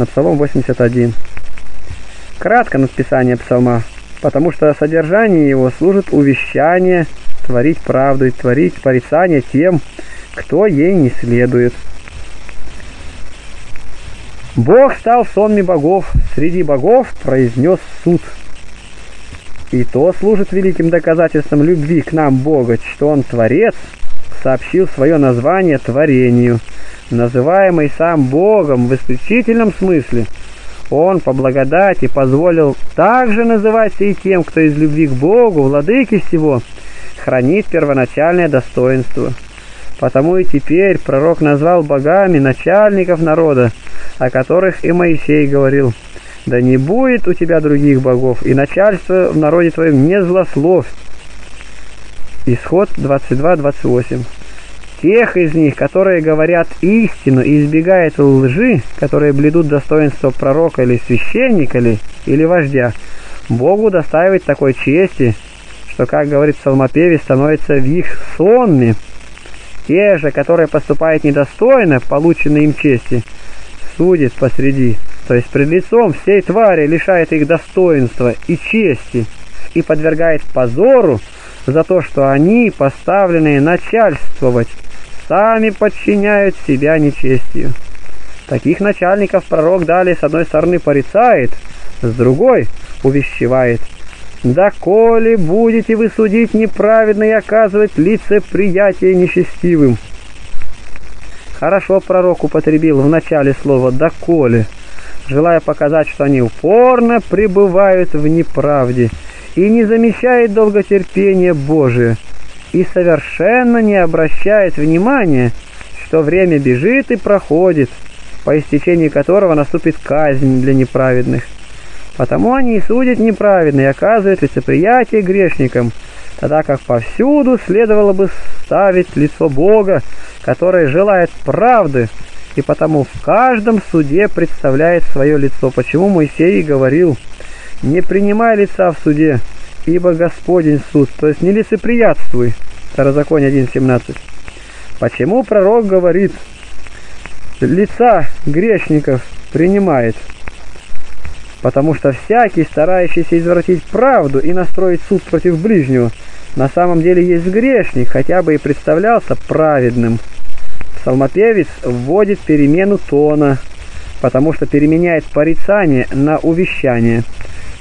на Псалом 81. Кратко надписание псалма, потому что содержание его служит увещание, творить правду и творить порицание тем, кто ей не следует. Бог стал сонми богов, среди богов произнес суд. И то служит великим доказательством любви к нам Бога, что Он Творец, сообщил свое название творению, называемый сам Богом в исключительном смысле. Он по благодати позволил также называться и тем, кто из любви к Богу, владыке всего, хранит первоначальное достоинство. Потому и теперь пророк назвал богами начальников народа, о которых и Моисей говорил. «Да не будет у тебя других богов, и начальство в народе твоем не злословь». Исход 22-28. Тех из них, которые говорят истину и избегают лжи, которые бледут достоинство пророка или священника или, или вождя, Богу доставить такой чести, что, как говорит псалмопевец, становится в их сонме. Те же, которые поступают недостойно полученной им чести, судит посреди, то есть пред лицом всей твари лишает их достоинства и чести и подвергает позору за то, что они, поставленные начальствовать, сами подчиняют себя нечестию. Таких начальников пророк далее с одной стороны порицает, с другой увещевает – да коли будете вы судить неправедно и оказывать лицеприятие нечестивым. Хорошо пророк употребил в начале слова «доколе», желая показать, что они упорно пребывают в неправде и не замечает долготерпения Божие, и совершенно не обращает внимания, что время бежит и проходит, по истечении которого наступит казнь для неправедных. Потому они и судят неправедно и оказывают лицеприятие грешникам, тогда как повсюду следовало бы ставить лицо Бога, который желает правды, и потому в каждом суде представляет свое лицо. Почему Моисей говорил, не принимай лица в суде, ибо Господень суд, то есть не лицеприятствуй. Второзаконие 1.17. Почему пророк говорит, лица грешников принимает? потому что всякий, старающийся извратить правду и настроить суд против ближнего, на самом деле есть грешник, хотя бы и представлялся праведным. Псалмопевец вводит перемену тона, потому что переменяет порицание на увещание.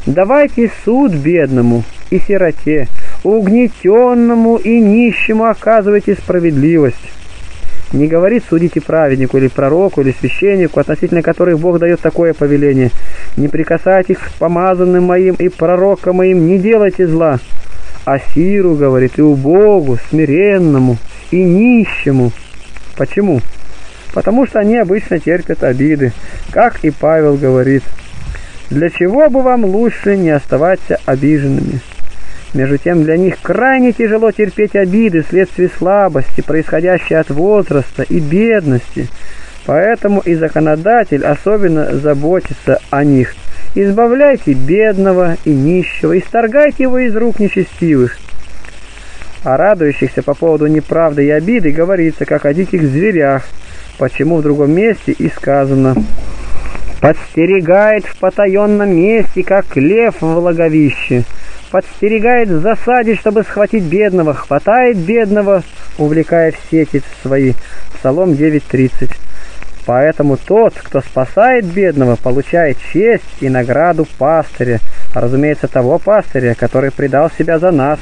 «Давайте суд бедному и сироте, угнетенному и нищему оказывайте справедливость» не говорит «судите праведнику» или пророку, или священнику, относительно которых Бог дает такое повеление. «Не прикасайтесь к помазанным моим и пророкам моим, не делайте зла». А Сиру, говорит, и убогу, смиренному, и нищему. Почему? Потому что они обычно терпят обиды, как и Павел говорит. Для чего бы вам лучше не оставаться обиженными? Между тем для них крайне тяжело терпеть обиды вследствие слабости, происходящей от возраста и бедности. Поэтому и законодатель особенно заботится о них. Избавляйте бедного и нищего, исторгайте его из рук нечестивых. О радующихся по поводу неправды и обиды говорится, как о диких зверях, почему в другом месте и сказано «Подстерегает в потаенном месте, как лев в влаговище» подстерегает в засаде, чтобы схватить бедного, хватает бедного, увлекая в сети свои. Псалом 9.30. Поэтому тот, кто спасает бедного, получает честь и награду пастыря, разумеется того пастыря, который предал себя за нас,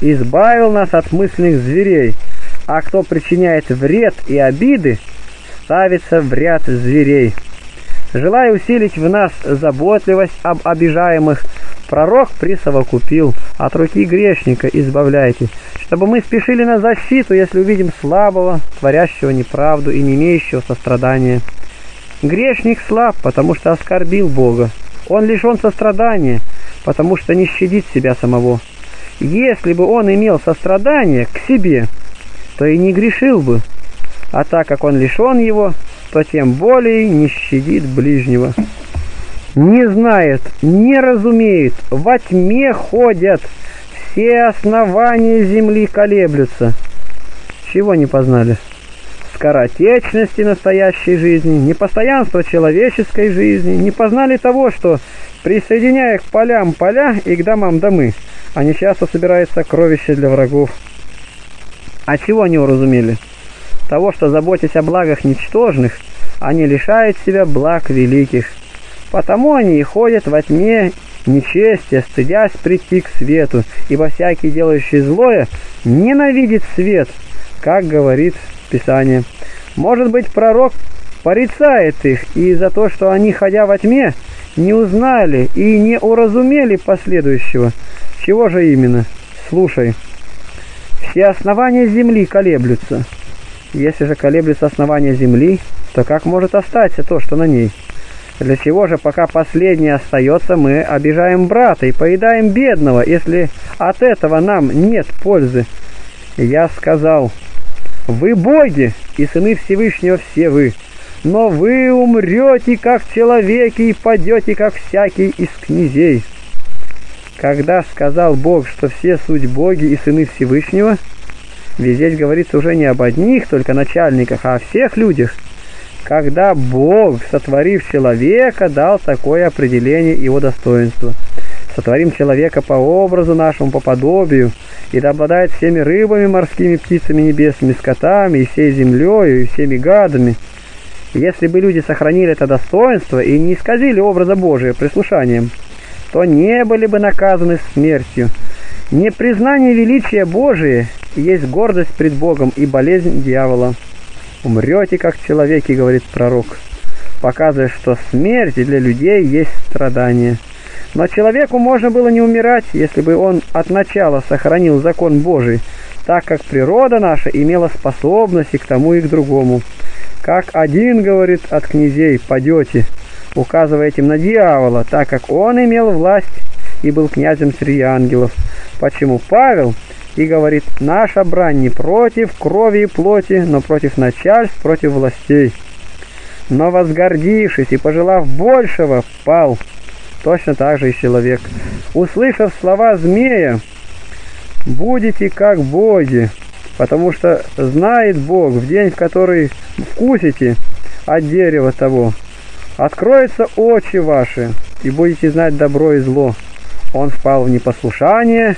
избавил нас от мысленных зверей, а кто причиняет вред и обиды, ставится в ряд зверей. Желая усилить в нас заботливость об обижаемых, Пророк присовокупил, от руки грешника избавляйте, чтобы мы спешили на защиту, если увидим слабого, творящего неправду и не имеющего сострадания. Грешник слаб, потому что оскорбил Бога. Он лишен сострадания, потому что не щадит себя самого. Если бы он имел сострадание к себе, то и не грешил бы. А так как он лишен его, то тем более не щадит ближнего не знает, не разумеет, во тьме ходят, все основания земли колеблются. Чего не познали? скоротечности настоящей жизни, непостоянства человеческой жизни, не познали того, что, присоединяя к полям поля и к домам домы, они часто собирают сокровища для врагов. А чего не уразумели? Того, что, заботясь о благах ничтожных, они лишают себя благ великих. Потому они и ходят во тьме нечестия, стыдясь прийти к свету, ибо всякий, делающий злое, ненавидит свет, как говорит Писание. Может быть, пророк порицает их и за то, что они, ходя во тьме, не узнали и не уразумели последующего. Чего же именно? Слушай. Все основания земли колеблются. Если же колеблются основания земли, то как может остаться то, что на ней? Для чего же, пока последнее остается, мы обижаем брата и поедаем бедного, если от этого нам нет пользы? Я сказал, вы боги и сыны Всевышнего все вы, но вы умрете, как человеки, и падете, как всякий из князей. Когда сказал Бог, что все суть боги и сыны Всевышнего, ведь здесь говорится уже не об одних только начальниках, а о всех людях – когда Бог, сотворив человека, дал такое определение его достоинства. Сотворим человека по образу нашему, по подобию, и да обладает всеми рыбами, морскими птицами небесными, скотами, и всей землею, и всеми гадами. Если бы люди сохранили это достоинство и не исказили образа Божия прислушанием, то не были бы наказаны смертью. Непризнание величия Божия есть гордость пред Богом и болезнь дьявола умрете как человеки, говорит пророк, показывая, что смерть для людей есть страдание. Но человеку можно было не умирать, если бы он от начала сохранил закон Божий, так как природа наша имела способности к тому и к другому. Как один, говорит, от князей падете, указывая этим на дьявола, так как он имел власть и был князем среди ангелов. Почему Павел и говорит, наша брань не против крови и плоти, но против начальств, против властей. Но возгордившись и пожелав большего, пал. Точно так же и человек. Услышав слова змея, будете как боги, потому что знает Бог в день, в который вкусите от дерева того, откроются очи ваши, и будете знать добро и зло. Он впал в непослушание,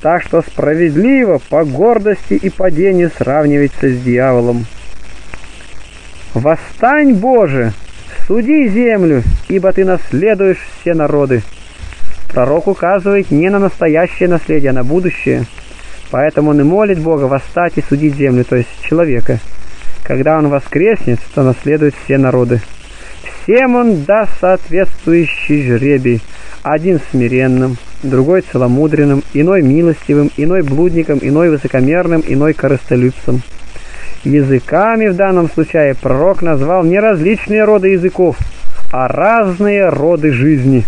так что справедливо по гордости и падению сравнивается с дьяволом. «Восстань, Боже! Суди землю, ибо ты наследуешь все народы!» Пророк указывает не на настоящее наследие, а на будущее. Поэтому он и молит Бога восстать и судить землю, то есть человека. Когда он воскреснет, то наследует все народы. Всем он даст соответствующий жребий, один смиренным, другой целомудренным, иной милостивым, иной блудником, иной высокомерным, иной корыстолюбцем. Языками в данном случае пророк назвал не различные роды языков, а разные роды жизни.